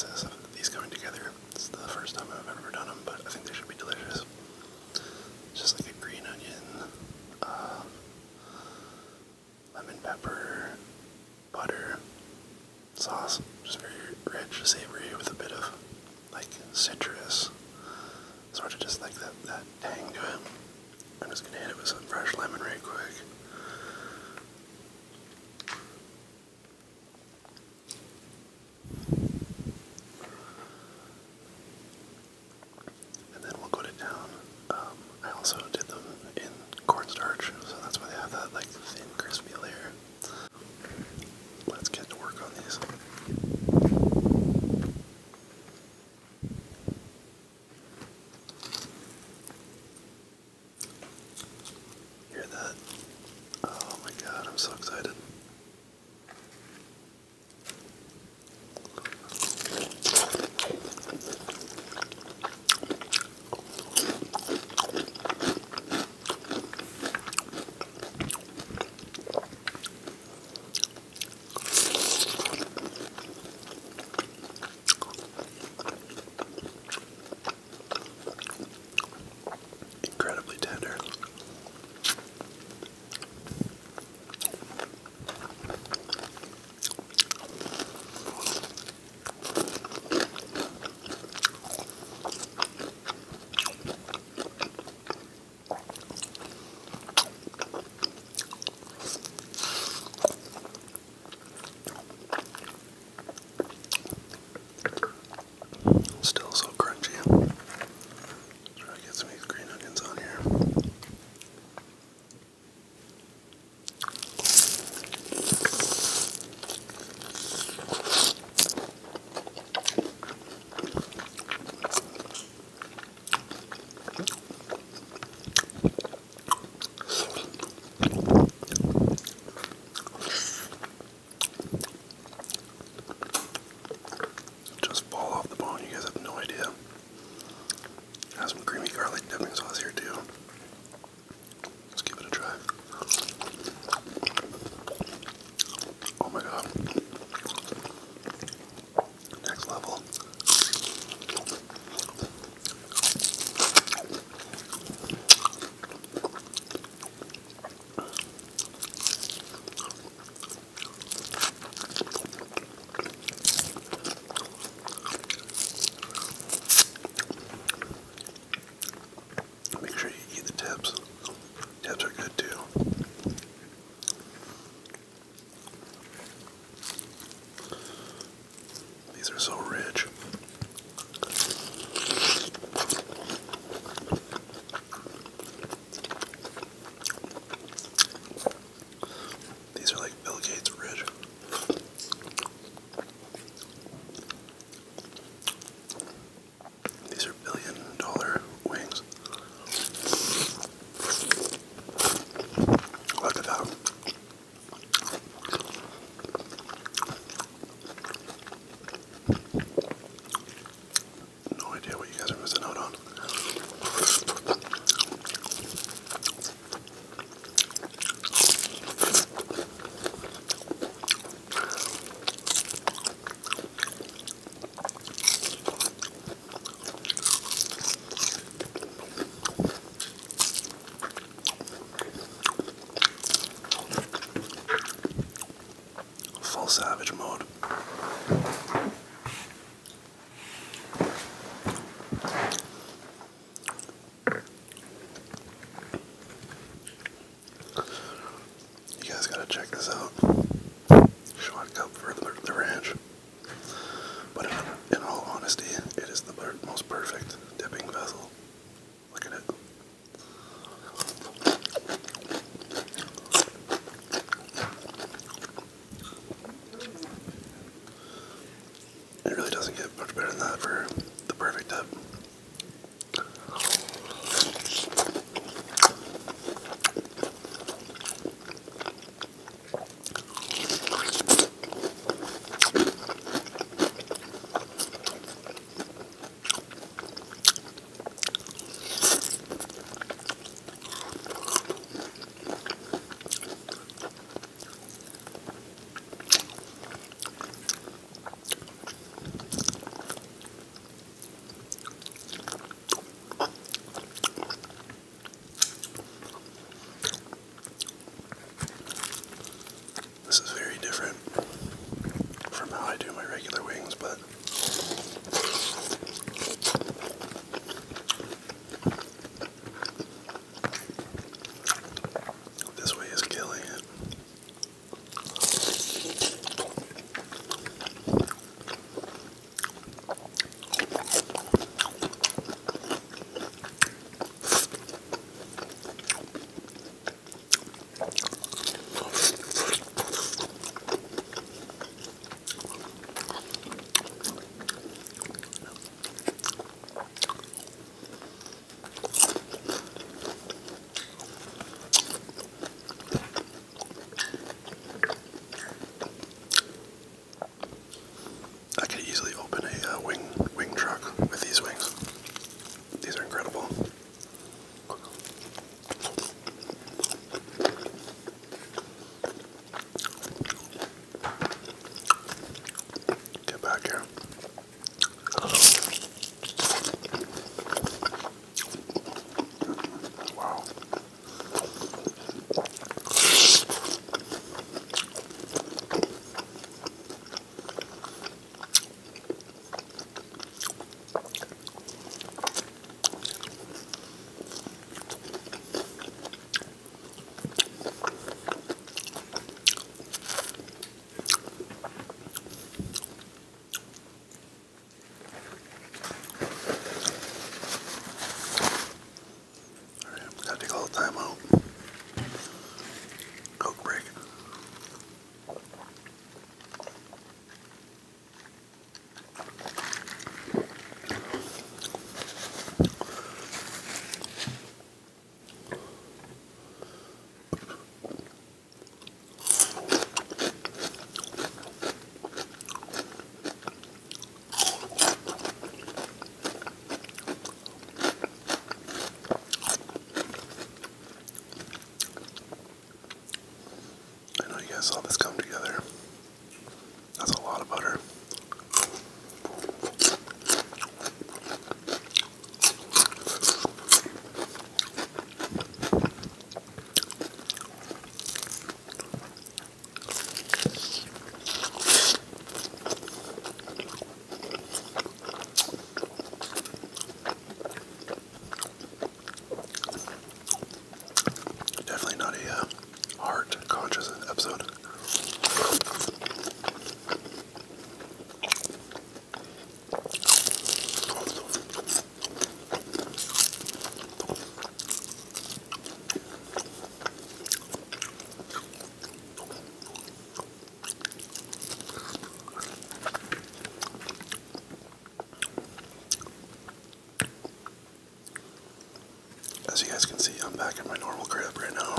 process of these coming together. It's the first time I've ever done them, but I think they should be delicious. Just like a green onion, um, lemon pepper, butter, sauce. Just very rich, savory, with a bit of like citrus. Sort of just like that, that tang to it. I'm just gonna hit it with some fresh lemon right quick. so excited. check this out. Wing I saw this come together. That's a lot of butter. Definitely not a uh, episode. As you guys can see, I'm back in my normal crib right now.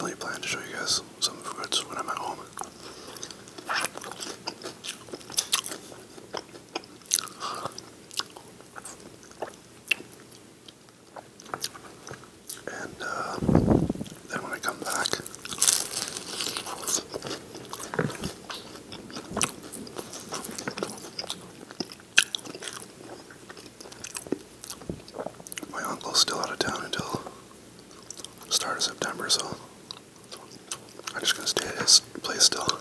Definitely plan to show you guys some foods when I'm at home. And uh, then when I come back, my uncle's still out of town until start of September, so his place still